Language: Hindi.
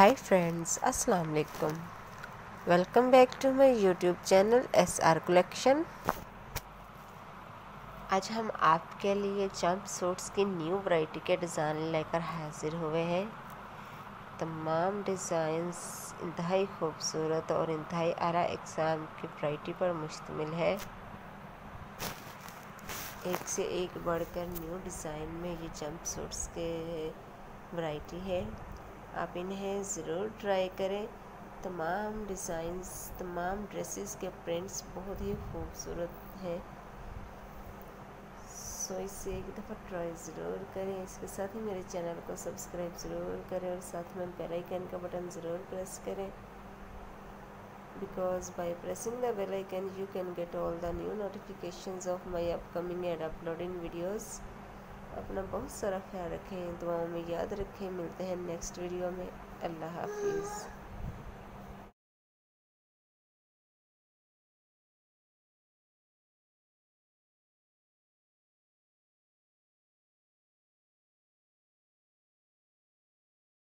हाय फ्रेंड्स अस्सलाम वालेकुम welcome back to my YouTube channel S R collection आज हम आपके लिए जंप सूट्स की न्यू वैरायटी के डिज़ाइन लेकर हाजिर हुए हैं। तमाम डिज़ाइंस इंतहाई खूबसूरत और इंतहाई आरा एग्ज़ाम की वैरायटी पर मुश्तमिल है। एक से एक बढ़कर न्यू डिज़ाइन में ये जंप सूट्स के वैरायटी है। आप इन्हें ज़रूर ट्राई करें। तमाम डिज़ाइंस तमाम ड्रेसेस के प्रिंट्स बहुत ही खूबसूरत हैं। सो इसे एक दफ़ा ट्राई ज़रूर करें। इसके साथ ही मेरे चैनल को सब्सक्राइब ज़रूर करें और साथ में बेल आइकन का बटन ज़रूर प्रेस करें। Because by pressing the bell icon, you can get all the new notifications of my upcoming and uploading videos अपना बहुत सारा ख्याल रखें, दुआओं में याद रखें। मिलते हैं नेक्स्ट वीडियो में। अल्लाह हाफिज़।